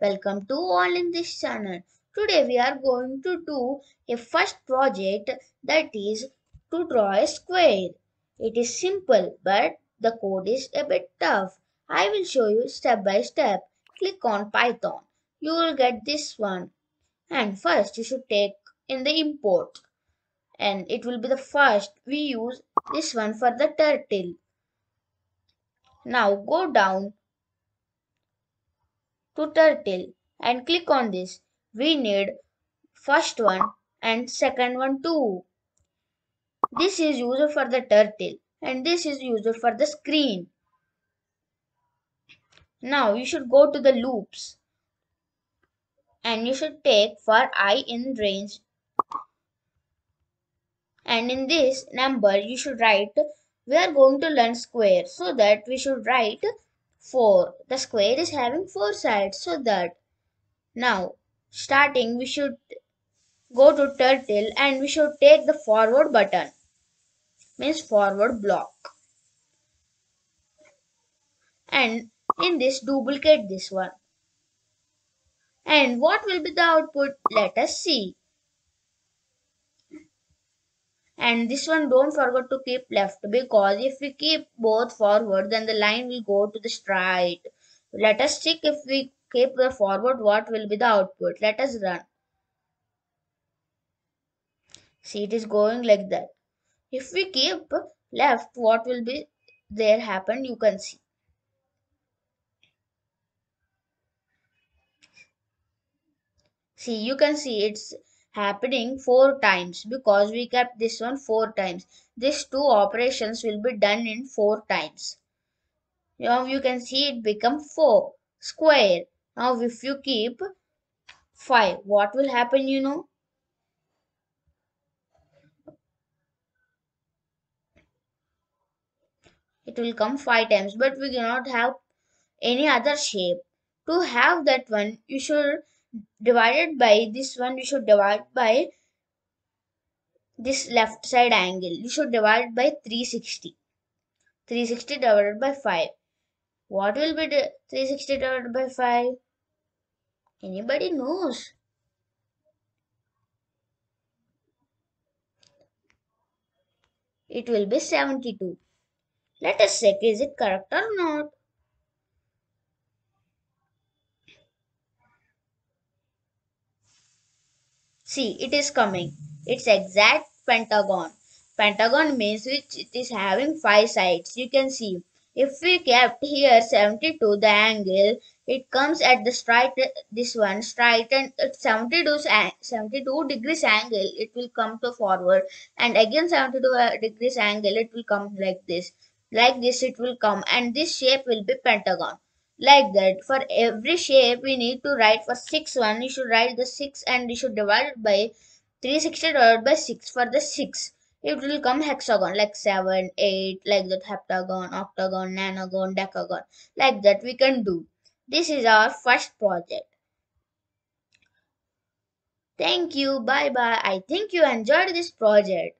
welcome to all in this channel. Today we are going to do a first project that is to draw a square. It is simple but the code is a bit tough. I will show you step by step. Click on Python. You will get this one. And first you should take in the import. And it will be the first. We use this one for the turtle. Now go down to turtle and click on this. We need first one and second one too. This is used for the turtle and this is used for the screen. Now you should go to the loops and you should take for i in range and in this number you should write we are going to learn square so that we should write 4 the square is having 4 sides so that now starting we should go to turtle and we should take the forward button means forward block. And in this duplicate this one. And what will be the output? Let us see and this one don't forget to keep left because if we keep both forward then the line will go to the straight. Let us check if we keep the forward what will be the output? Let us run. See it is going like that. If we keep left what will be there happen? You can see. See you can see it's happening four times because we kept this one four times. These two operations will be done in four times. Now you can see it become four square. Now if you keep 5 what will happen you know? It will come 5 times but we cannot have any other shape. To have that one you should divide it by this one you should divide by this left side angle. You should divide by 360 360 divided by 5 what will be 360 divided by 5 anybody knows? It will be 72 let us check is it correct or not. See, it is coming. It's exact pentagon. Pentagon means which it is having five sides. You can see. If we kept here 72 the angle, it comes at the straight, this one straight and at 72, 72 degrees angle, it will come to forward and again 72 uh, degrees angle, it will come like this like this it will come and this shape will be pentagon like that. For every shape we need to write for 6 1 you should write the 6 and you should divide by 360 divided by 6 for the 6 it will come hexagon like 7 8 like that heptagon octagon nonagon decagon. Like that we can do. This is our first project. Thank you. Bye bye i think you enjoyed this project